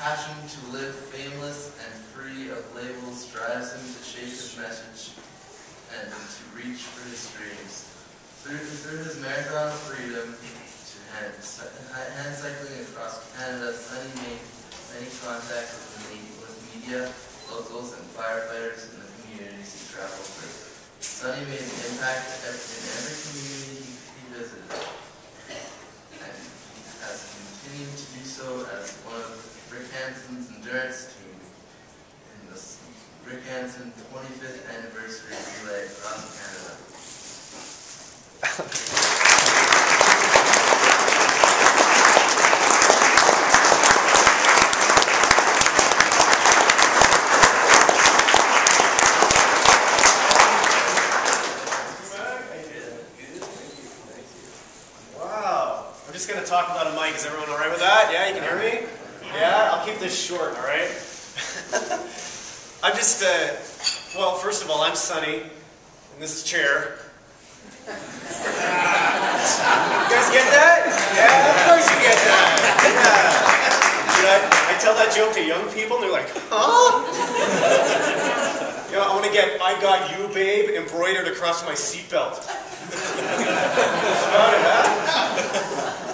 passion to live fameless and free of labels drives him to shape his message and to reach for his dreams. Through, through his marathon of freedom to hand, hand cycling across Canada, Sonny made many contacts with, media, with media, locals, and firefighters in the communities he traveled through. Sonny made an impact in every community he visited. Going to talk about a mic. Is everyone all right with that? Yeah, you can hear me? Yeah? I'll keep this short, all right? I'm just, uh, well, first of all, I'm Sonny, and this is Chair. you guys get that? Yeah, of course you get that. Yeah. I, I tell that joke to young people, and they're like, huh? you know, I want to get I Got You, Babe embroidered across my seatbelt. About it, huh?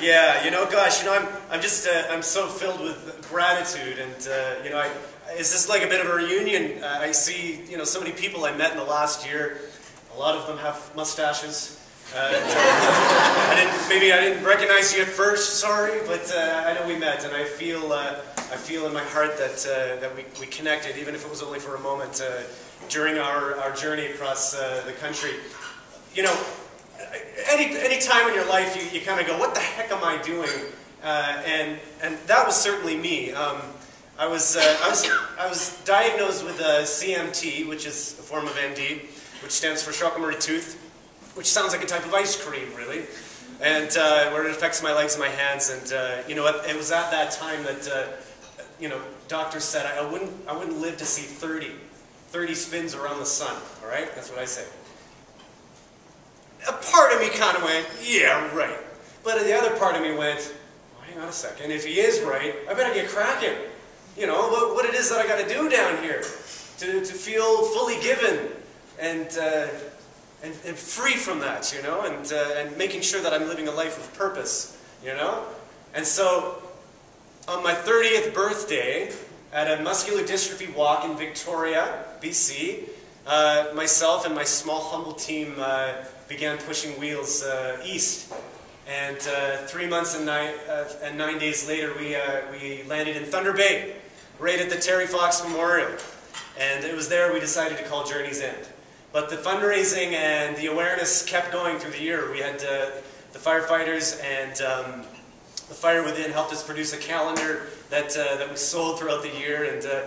Yeah, you know, gosh, you know, I'm, I'm just, uh, I'm so filled with gratitude, and uh, you know, I, is this like a bit of a reunion? Uh, I see, you know, so many people I met in the last year. A lot of them have mustaches. Uh, I didn't, maybe I didn't recognize you at first. Sorry, but uh, I know we met, and I feel, uh, I feel in my heart that that we, we connected, even if it was only for a moment during our, our journey across the country. You know, time in your life you, you kind of go, what the heck am I doing? Uh, and and that was certainly me. Um, I was uh, I was I was diagnosed with a CMT, which is a form of MD, which stands for Charcot-Marie-Tooth, which sounds like a type of ice cream, really. And uh, where it affects my legs and my hands, and uh, you know, it, it, was at that time that uh, you know doctors said I wouldn't I wouldn't live to see 30, 30 spins around the sun. All right, that's what I say a part of me kind of went, yeah, right. But the other part of me went, oh, hang on a second, if he is right, I better get cracking. You know, what, what it is that I got to do down here to, to feel fully given and, uh, and, and free from that, you know, and, uh, and making sure that I'm living a life of purpose, you know? And so, on my 30th birthday, at a muscular dystrophy walk in Victoria, BC, uh, myself and my small, humble team uh, began pushing wheels uh, east. And uh, three months and nine, uh, and nine days later, we, uh, we landed in Thunder Bay, right at the Terry Fox Memorial. And it was there we decided to call Journey's End. But the fundraising and the awareness kept going through the year. We had the firefighters and um, the Fire Within helped us produce a calendar that, uh, that we sold throughout the year. And uh,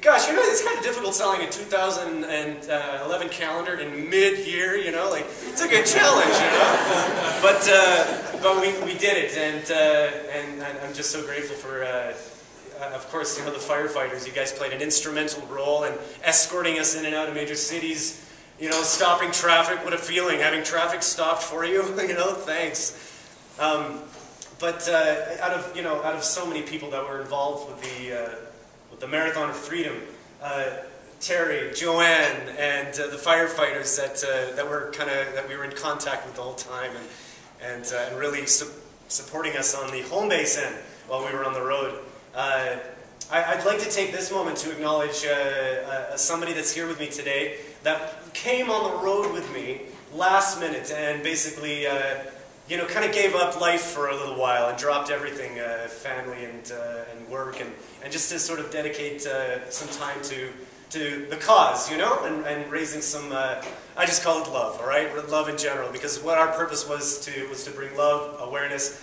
gosh, you know, it's kind of difficult selling a 2011 calendar in mid-year, you know, like, it's a good challenge, you know? but, uh, but we, we did it, and, uh, and, I'm just so grateful for, uh, uh, of course, you know, the firefighters. You guys played an instrumental role in escorting us in and out of major cities, you know, stopping traffic. What a feeling, having traffic stopped for you, you know, thanks. Um, but uh, out of you know, out of so many people that were involved with the uh, with the Marathon of Freedom, uh, Terry, Joanne, and uh, the firefighters that uh, that were kind of that we were in contact with all the whole time, and and, uh, and really su supporting us on the home base end while we were on the road. I, would like to take this moment to acknowledge somebody that's here with me today that came on the road with me last minute and basically you know, kind of gave up life for a little while and dropped everything, uh, family and, uh, and work, and, and just to sort of dedicate uh, some time to, to the cause, you know, and, and raising some, uh, I just call it love, all right? Love in general, because what our purpose was to, was to bring love, awareness,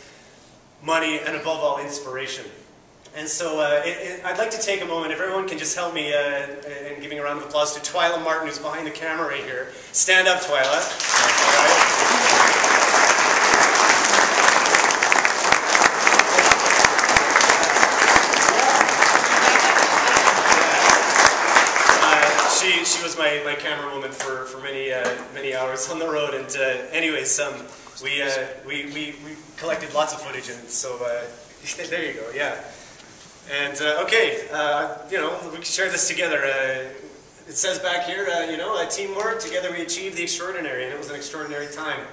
money, and above all, inspiration. And so uh, it, it, I'd like to take a moment, if everyone can just help me uh, in giving a round of applause to Twyla Martin, who's behind the camera right here. Stand up, Twyla. she was my, my camera woman for, for many uh, many hours on the road. And uh, anyways, um, we, uh, we, we, we collected lots of footage, and so uh, there you go, yeah. And uh, okay, uh, you know, we can share this together. it says back here, uh, you know, uh, teamwork, together we achieve the extraordinary, and it was an extraordinary time.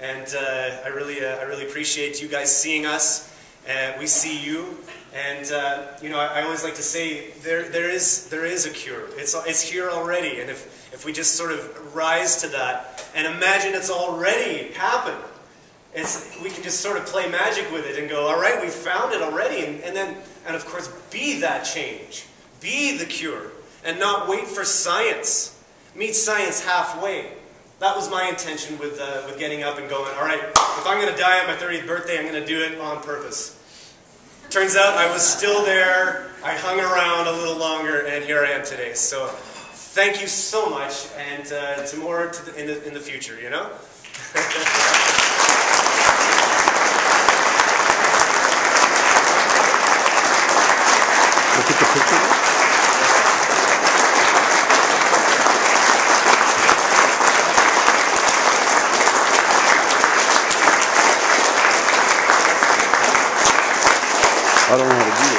And uh, I really, uh, I really appreciate you guys seeing us, and we see you. And uh, you know, I, I always like to say there, there is, there is a cure. It's, it's here already, and if, if we just sort of rise to that and imagine it's already happened, it's, we can just sort of play magic with it and go, all right, we found it already, and, and then, and of course, be that change, be the cure, and not wait for science. Meet science halfway. That was my intention with, uh, with getting up and going, all right, if I'm going to die on my 30th birthday, I'm going to do it on purpose. Turns out I was still there, I hung around a little longer, and here I am today. So thank you so much, and uh, to more to the, in, the, in the future, you know? I don't know how to do